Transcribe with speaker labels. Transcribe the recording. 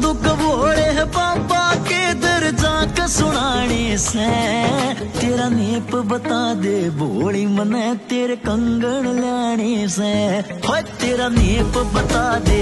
Speaker 1: दुख बोले है पापा के दर जाक सुनाने से। तेरा नेप बता दे बोली मने तेरे कंगन लाने से। हो तेरा नेप बता दे